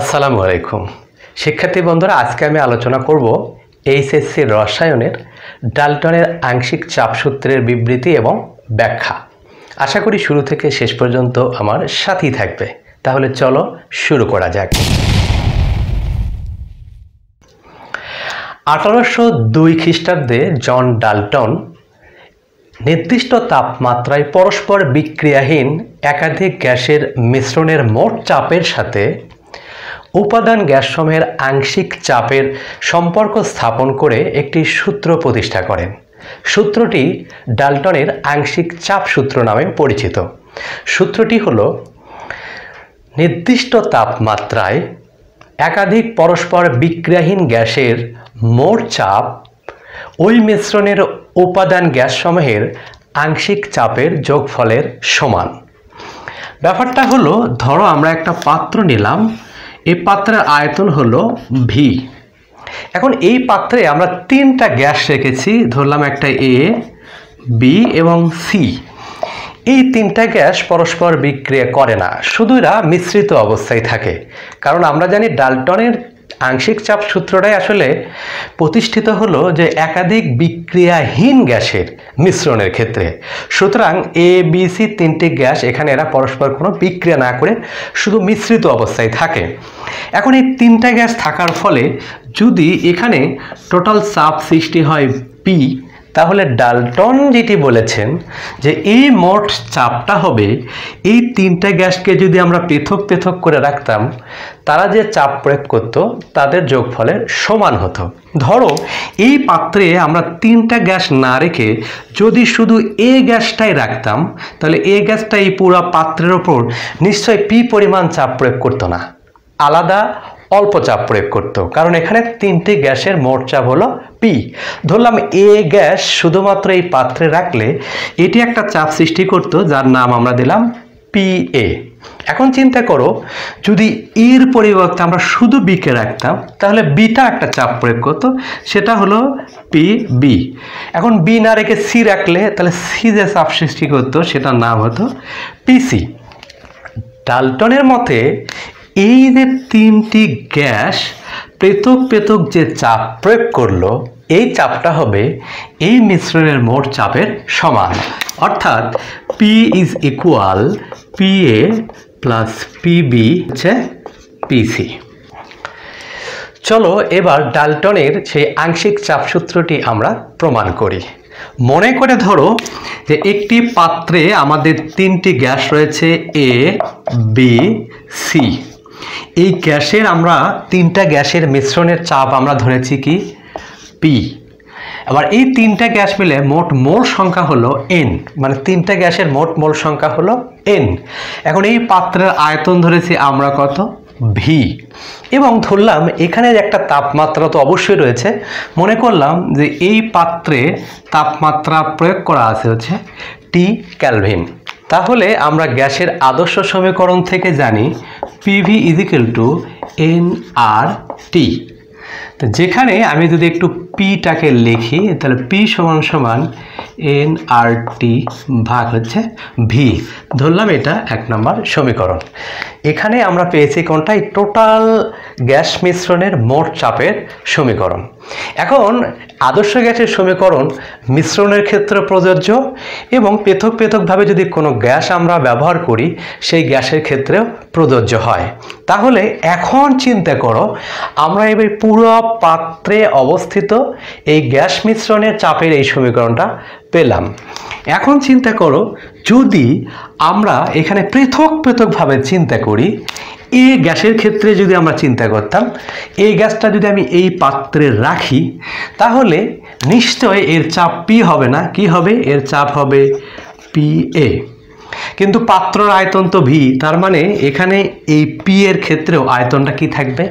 আসসালামু আলাইকুম। শিক্ষার্থী বন্ধুরা, আজকে আমি আলোচনা করব এইচএসসি রসায়নের ডাল্টনের আংশিক চাপসূত্রের বিবৃতি এবং ব্যাখ্যা। আশা করি শুরু থেকে শেষ পর্যন্ত আমার সাথেই থাকবে। তাহলে চলো শুরু করা যাক। আঠারোশো দুই খ্রিস্টাব্দে জন ডাল্টন নির্দিষ্ট তাপমাত্রায় পরস্পর বিক্রিয়াহীন একাধিক গ্যাসের মিশ্রণের মোট চাপের সাথে উপাদান গ্যাসসমূহের আংশিক চাপের সম্পর্ক স্থাপন করে একটি সূত্র প্রতিষ্ঠা করেন। সূত্রটি ডাল্টনের আংশিক চাপ সূত্র নামে পরিচিত। সূত্রটি হল, নির্দিষ্ট তাপমাত্রায় একাধিক পরস্পর বিক্রিয়াহীন গ্যাসের মোট চাপ ওই মিশ্রণের উপাদান গ্যাসসমূহের আংশিক চাপের যোগফলের সমান। ব্যাপারটা হলো, ধরো আমরা একটা পাত্র নিলাম এই পাত্রের আয়তন হলো ভি এখন এই পাত্রে আমরা তিনটা গ্যাস রেখেছি, ধরলাম একটা এ বি এবং সি এই তিনটা গ্যাস পরস্পর বিক্রিয়া করে না, শুধু এরা মিশ্রিত অবস্থায় থাকে। কারণ আমরা জানি ডালটনের আংশিক চাপ সূত্রটাই আসলে প্রতিষ্ঠিত হলো যে একাধিক বিক্রিয়াহীন গ্যাসের মিশ্রণের ক্ষেত্রে। সুতরাং এ বি সি তিনটি গ্যাস এখানে এরা পরস্পর কোনো বিক্রিয়া না করে শুধু মিশ্রিত অবস্থায় থাকে। এখন এই তিনটা গ্যাস থাকার ফলে যদি এখানে টোটাল চাপ সৃষ্টি হয় পি তাহলে ডালটন যেটি বলেছেন যে এই মোট চাপটা হবে, এই তিনটা গ্যাসকে যদি আমরা পৃথক পৃথক করে রাখতাম, তারা যে চাপ প্রয়োগ করত, তাদের যোগফলের সমান হতো। ধরো, এই পাত্রে আমরা তিনটা গ্যাস না রেখে যদি শুধু এ গ্যাসটাই রাখতাম, তাহলে এ গ্যাসটা এই পুরো পাত্রের ওপর নিশ্চয়ই পি পরিমাণ চাপ প্রয়োগ করতো না। আলাদা অল্প চাপ প্রয়োগ করত। কারণ এখানে তিনটি গ্যাসের মোট চাপ হলো পি ধরলাম এ গ্যাস শুধুমাত্র এই পাত্রে রাখলে এটি একটা চাপ সৃষ্টি করত, যার নাম আমরা দিলাম পি এ এখন চিন্তা করো, যদি এর পরিবর্তে আমরা শুধু বিকে রাখতাম, তাহলে বিটা একটা চাপ প্রয়োগ করতো, সেটা হলো পি বি এখন বি না রেখে সি রাখলে, তাহলে সি যে চাপ সৃষ্টি করতো, সেটার নাম হতো পিসি ডালটনের মতে এই যে তিনটি গ্যাস পৃথক পৃথক যে চাপ প্রয়োগ করল, এই চাপটা হবে এই মিশ্রণের মোট চাপের সমান। অর্থাৎ P is equal P A plus PB হচ্ছে পিসি চলো এবার ডালটনের সেই আংশিক চাপ সূত্রটি আমরা প্রমাণ করি। মনে করে ধরো যে একটি পাত্রে আমাদের তিনটি গ্যাস রয়েছে এ বি সি এই গ্যাসের আমরা তিনটা গ্যাসের মিশ্রণের চাপ আমরা ধরেছি কি? পি আবার এই তিনটা গ্যাস মিলে মোট মোল সংখ্যা হলো এন মানে তিনটা গ্যাসের মোট মোল সংখ্যা হলো এন এখন এই পাত্রের আয়তন ধরেছি আমরা কত? ভি এবং ধরলাম এখানে একটা তাপমাত্রা তো অবশ্যই রয়েছে, মনে করলাম যে এই পাত্রে তাপমাত্রা প্রয়োগ করা আছে হচ্ছে টি ক্যালভিন তাহলে আমরা গ্যাসের আদর্শ সমীকরণ থেকে জানি PV is equal to N R T তো যেখানে আমি যদি একটু পিটাকে লিখি, তাহলে পি সমান সমান এন আর টি ভাগ হচ্ছে ভি। ধরলাম এটা এক নম্বর সমীকরণ। এখানে আমরা পেয়েছি কোনটা এই টোটাল গ্যাস মিশ্রণের মোট চাপের সমীকরণ। এখন আদর্শ গ্যাসের সমীকরণ মিশ্রণের ক্ষেত্রে প্রযোজ্য এবং পৃথক পৃথকভাবে যদি কোনো গ্যাস আমরা ব্যবহার করি, সেই গ্যাসের ক্ষেত্রেও প্রযোজ্য হয়। তাহলে এখন চিন্তা করো, আমরা এবার পুরো পাত্রে অবস্থিত এই গ্যাস মিশ্রণের চাপের এই সমীকরণটা পেলাম। এখন চিন্তা করো, যদি আমরা এখানে পৃথক পৃথকভাবে চিন্তা করি, এ গ্যাসের ক্ষেত্রে যদি আমরা চিন্তা করতাম এই গ্যাসটা যদি আমি এই পাত্রে রাখি, তাহলে নিশ্চয় এর চাপ পি হবে না। কি হবে? এর চাপ হবে পি এ কিন্তু পাত্রর আয়তন তো ভি, তার মানে এখানে এই পি এর ক্ষেত্রেও আয়তনটা কি থাকবে?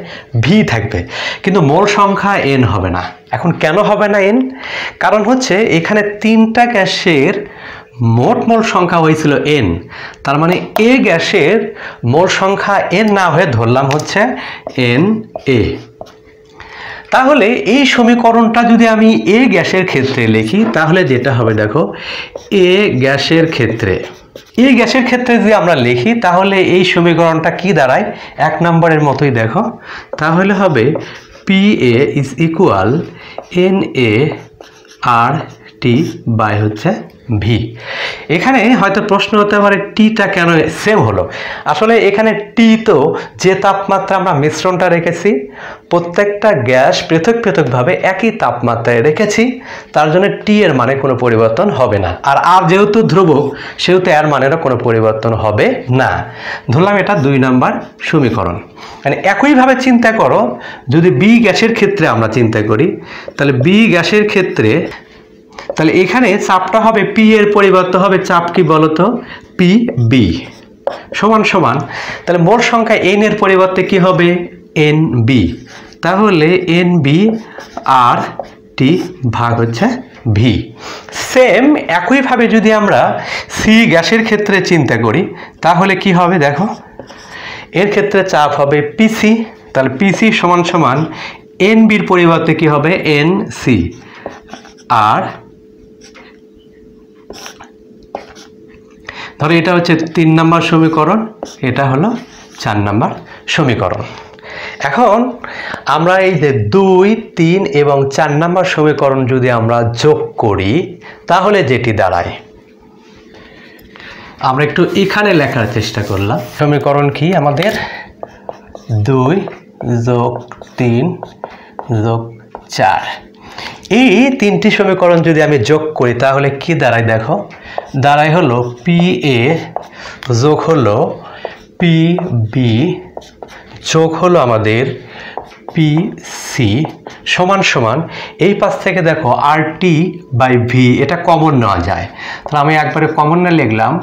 ভি থাকবে। কিন্তু মোল সংখ্যা এন হবে না। এখন কেন হবে না এন কারণ হচ্ছে এখানে তিনটা গ্যাসের মোট মোল সংখ্যা হয়েছিল এন তার মানে এ গ্যাসের মোল সংখ্যা এন না হয়ে ধরলাম হচ্ছে এন এ তাহলে এই সমীকরণটা যদি আমি এ গ্যাসের ক্ষেত্রে লিখি, তাহলে যেটা হবে দেখো এ গ্যাসের ক্ষেত্রে এই গ্যাসের ক্ষেত্রে যদি আমরা লিখি, তাহলে এই সমীকরণটা কি দাঁড়ায়? এক নম্বরের মতোই দেখো। তাহলে হবে P A is equal N A R T by হচ্ছে ভি। এখানে হয়তো প্রশ্ন হতে পারে, টিটা কেন সেম হলো? আসলে এখানে টি তো যে তাপমাত্রা আমরা মিশ্রণটা রেখেছি, প্রত্যেকটা গ্যাস পৃথক পৃথকভাবে একই তাপমাত্রায় রেখেছি, তার জন্য টি এর মানে কোনো পরিবর্তন হবে না। আর আর যেহেতু ধ্রুবক, সেহেতু এর মানেরও কোনো পরিবর্তন হবে না। ধরলাম এটা দুই নাম্বার সমীকরণ। মানে একইভাবে চিন্তা করো, যদি বি গ্যাসের ক্ষেত্রে আমরা চিন্তা করি, তাহলে বি গ্যাসের ক্ষেত্রে তাহলে এখানে চাপটা হবে পি এর পরিবর্তে হবে চাপ কি বলতো? পি বি সমান সমান। তাহলে মোট সংখ্যা এন এর পরিবর্তে কি হবে? এন বি তাহলে এন বি আর টি ভাগ হচ্ছে ভি সেম একইভাবে যদি আমরা সি গ্যাসের ক্ষেত্রে চিন্তা করি, তাহলে কি হবে দেখো? এর ক্ষেত্রে চাপ হবে পিসি তাহলে পিসি সমান সমান এন বির পরিবর্তে কি হবে? এন সি আর ধরো এটা হচ্ছে তিন নম্বর সমীকরণ, এটা হলো চার নম্বর সমীকরণ। এখন আমরা এই যে দুই, তিন এবং চার নম্বর সমীকরণ যদি আমরা যোগ করি, তাহলে যেটি দাঁড়ায়? আমরা একটু এখানে লেখার চেষ্টা করলাম। সমীকরণ কি আমাদের? দুই যোগ তিন যোগ চার। এই তিনটি সমীকরণ যদি আমি যোগ করি, তাহলে কি দাঁড়ায় দেখো? দাঁড়ায় হলো পি এ যোগ হলো পি বি, যোগ হলো আমাদের পি সি, সমান সমান। এই পাশ থেকে দেখো আর টি বাই ভি, এটা কমন নেওয়া যায়। তাহলে আমি একবারে কমন না লিখলাম,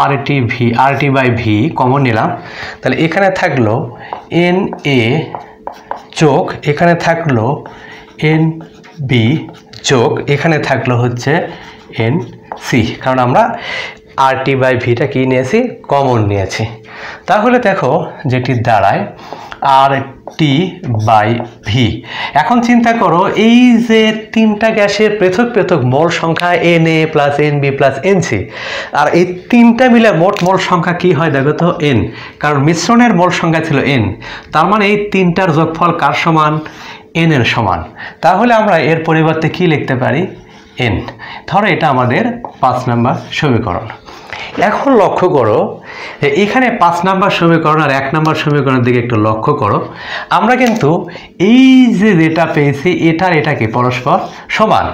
R T V, R T by V common নিলাম। তাহলে এখানে থাকল এন এ চোখ এখানে থাকল এন বি যোগ এখানে থাকল হচ্ছে এন সি কারণ আমরা আর টি বাই ভিটা কি নিয়েছি? কমন নিয়েছি। তাহলে দেখো যেটি দাঁড়ায় আর টি বাই ভি এখন চিন্তা করো, এই যে তিনটা গ্যাসের পৃথক পৃথক মোল সংখ্যা N A plus N B plus N C আর এই তিনটা মিলে মোট মোল সংখ্যা কি হয় দেখো তো? এন কারণ মিশ্রণের মোল সংখ্যা ছিল এন তার মানে এই তিনটার যোগফল কার সমান? এন এর সমান। তাহলে আমরা এর পরিবর্তে কি লিখতে পারি? এন ধরো এটা আমাদের পাঁচ নাম্বার সমীকরণ। এখন লক্ষ্য করো এখানে পাঁচ নাম্বার সমীকরণ আর এক নাম্বার সমীকরণের দিকে একটু লক্ষ্য করো। আমরা কিন্তু এই যে যেটা পেয়েছি, এটার এটাকে পরস্পর সমান।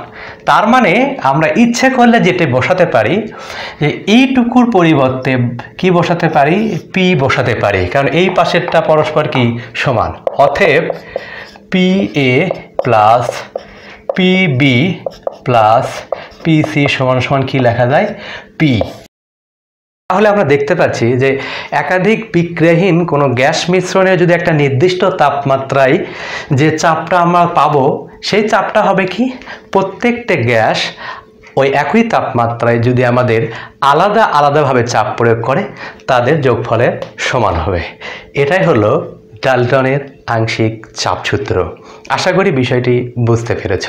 তার মানে আমরা ইচ্ছে করলে যেটা বসাতে পারি, যে এইটুকুর পরিবর্তে কি বসাতে পারি? পি বসাতে পারি। কারণ এই পাশেরটা পরস্পর কি? সমান। অতএব P A plus P B plus P C সমান সমান কি লেখা যায়? পি তাহলে আমরা দেখতে পাচ্ছি যে একাধিক বিক্রিয়াহীন কোনো গ্যাস মিশ্রণে যদি একটা নির্দিষ্ট তাপমাত্রায় যে চাপটা আমরা পাবো, সেই চাপটা হবে কি? প্রত্যেকটা গ্যাস ওই একই তাপমাত্রায় যদি আমাদের আলাদা আলাদাভাবে চাপ প্রয়োগ করে, তাদের যোগফলের সমান হবে। এটাই হলো ডালটনের আংশিক চাপসূত্র। আশা করি বিষয়টি বুঝতে পেরেছ।